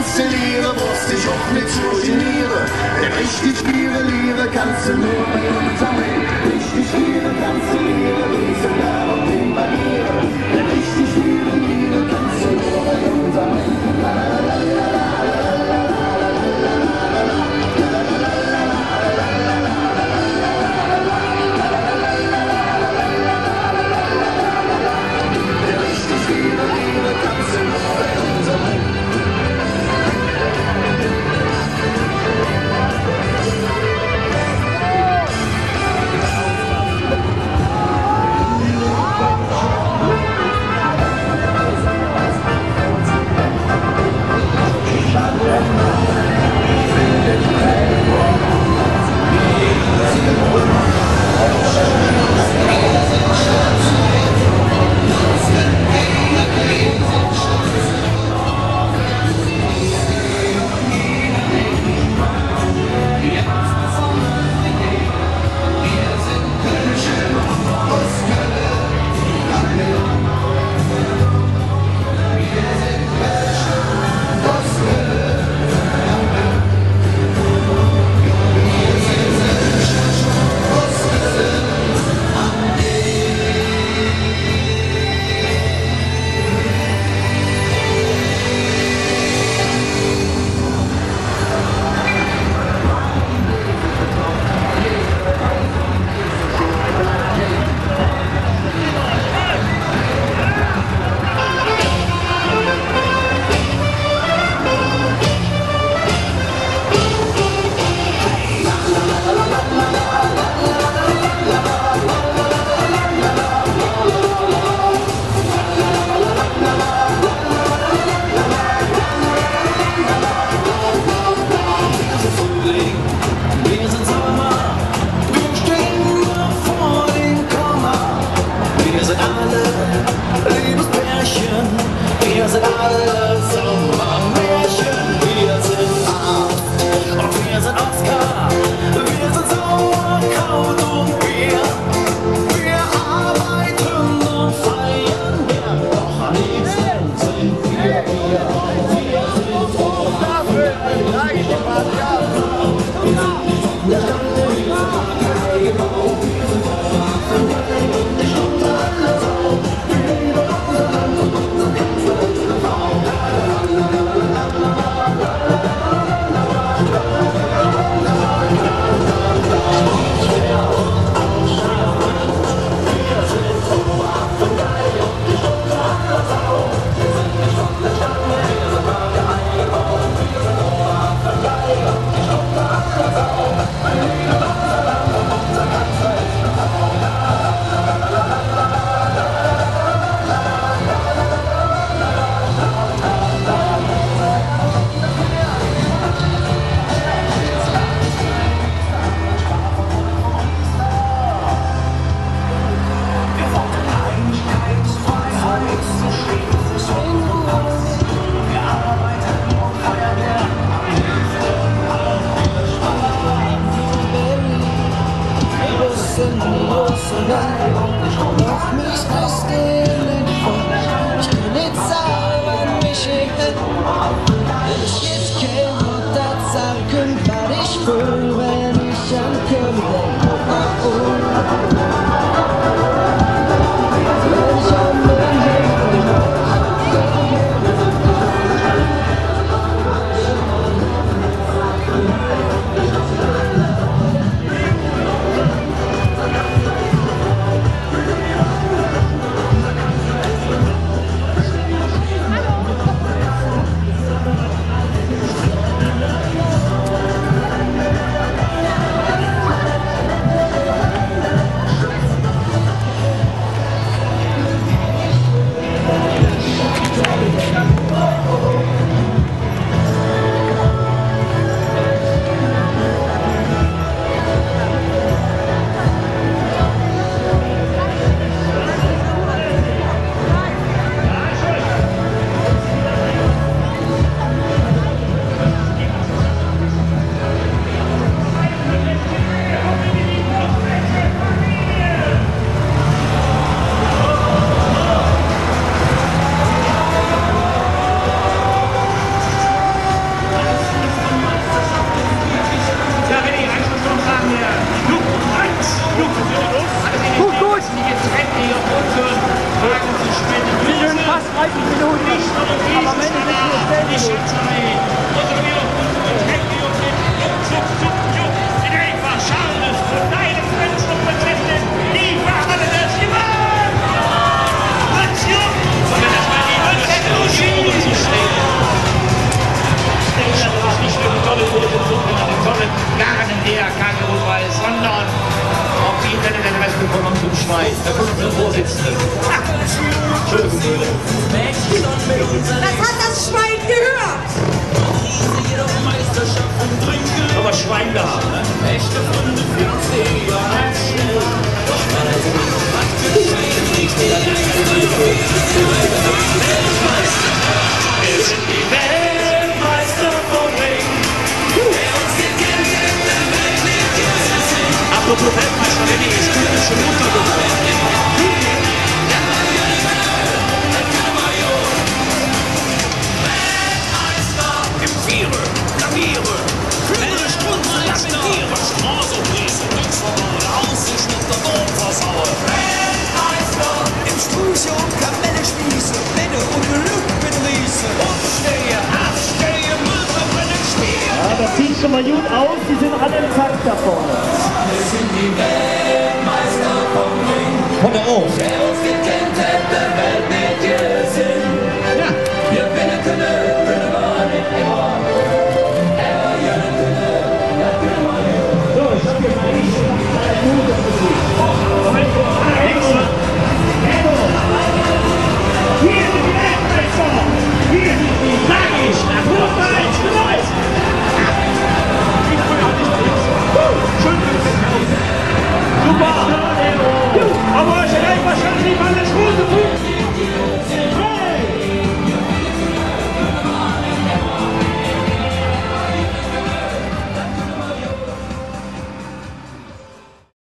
kannst du Liebe, brauchst dich auch nicht zu genieren. Denn richtig Liebe, Liebe kannst du nur bei uns erleben. dopo Peppa Ciavenese, aus, die sind alle im Takt da vorne. Wir sind die Weltmeister vom Ring. Kommt auf. Der uns gekennt hat, der Welt nicht gesehen.